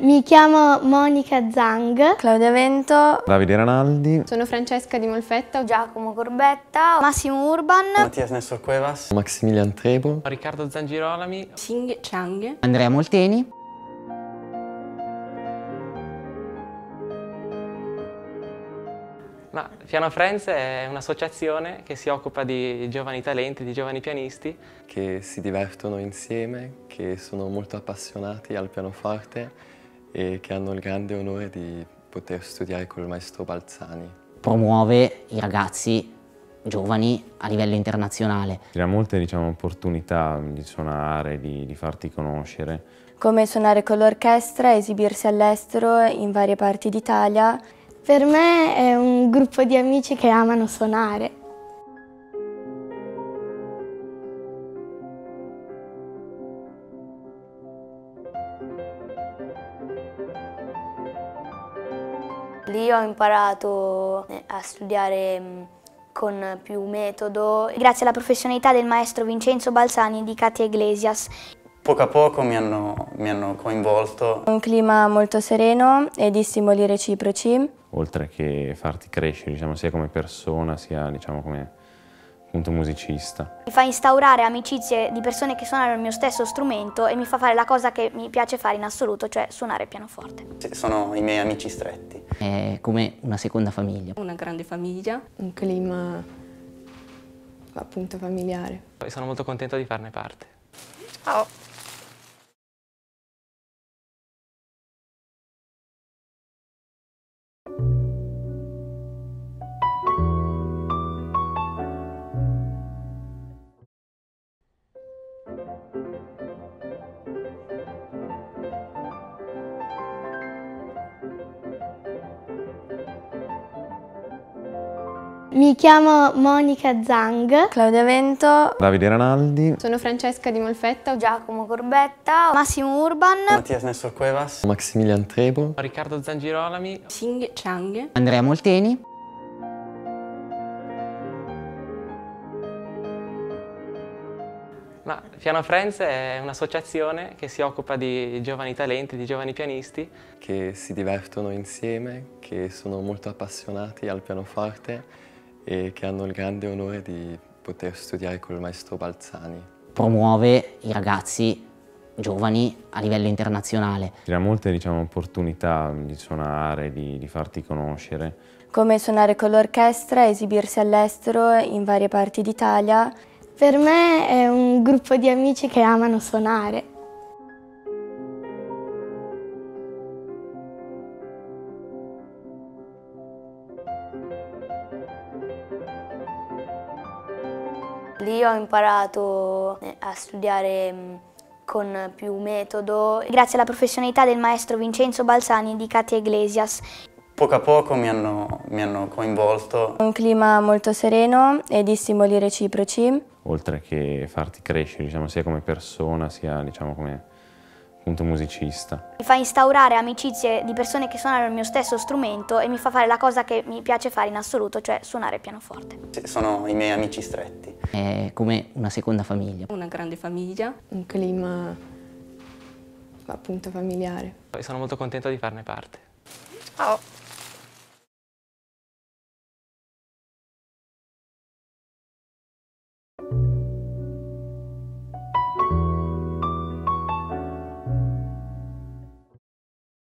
Mi chiamo Monica Zang. Claudia Vento. Davide Ranaldi. Sono Francesca Di Molfetta. Giacomo Corbetta. Massimo Urban. Mattias Nessor Cuevas. Maximilian Trebo. Riccardo Zangirolami. Xing Chang. Andrea Molteni. Ma Piano Friends è un'associazione che si occupa di giovani talenti, di giovani pianisti. Che si divertono insieme, che sono molto appassionati al pianoforte e che hanno il grande onore di poter studiare col maestro Balzani. Promuove i ragazzi giovani a livello internazionale. Ti dà molte diciamo, opportunità di suonare, di, di farti conoscere. Come suonare con l'orchestra, esibirsi all'estero in varie parti d'Italia. Per me è un gruppo di amici che amano suonare. Lì ho imparato eh, a studiare mm, con più metodo, grazie alla professionalità del maestro Vincenzo Balzani di Katia Iglesias. Poco a poco mi hanno, mi hanno coinvolto. Un clima molto sereno e di stimoli reciproci. Oltre che farti crescere diciamo, sia come persona sia diciamo, come appunto musicista. Mi fa instaurare amicizie di persone che suonano il mio stesso strumento e mi fa fare la cosa che mi piace fare in assoluto, cioè suonare il pianoforte. Sì, sono i miei amici stretti. È come una seconda famiglia. Una grande famiglia. Un clima appunto familiare. Sono molto contento di farne parte. Ciao! Mi chiamo Monica Zang. Claudia Vento. Davide Ranaldi. Sono Francesca Di Molfetta. Giacomo Corbetta. Massimo Urban. Mattias Nessor Cuevas. Maximilian Trebo. Riccardo Zangirolami. Xing Chang. Andrea Molteni. Piano Friends è un'associazione che si occupa di giovani talenti, di giovani pianisti. Che si divertono insieme, che sono molto appassionati al pianoforte e che hanno il grande onore di poter studiare col maestro Balzani. Promuove i ragazzi giovani a livello internazionale. Ti dà molte diciamo, opportunità di suonare, di, di farti conoscere. Come suonare con l'orchestra, esibirsi all'estero in varie parti d'Italia. Per me è un gruppo di amici che amano suonare. Lì ho imparato eh, a studiare mm, con più metodo, grazie alla professionalità del maestro Vincenzo Balzani di Katia Iglesias. Poco a poco mi hanno, mi hanno coinvolto. Un clima molto sereno e di stimoli reciproci. Oltre che farti crescere diciamo, sia come persona sia diciamo, come appunto musicista. Mi fa instaurare amicizie di persone che suonano il mio stesso strumento e mi fa fare la cosa che mi piace fare in assoluto, cioè suonare il pianoforte. Sono i miei amici stretti. È come una seconda famiglia. Una grande famiglia. Un clima appunto familiare. Sono molto contento di farne parte. Ciao!